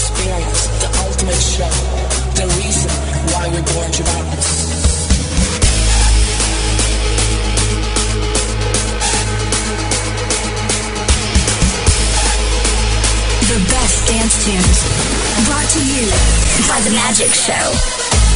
The ultimate Show, the reason why we're born to darkness. The best dance tunes brought to you by The Magic Show.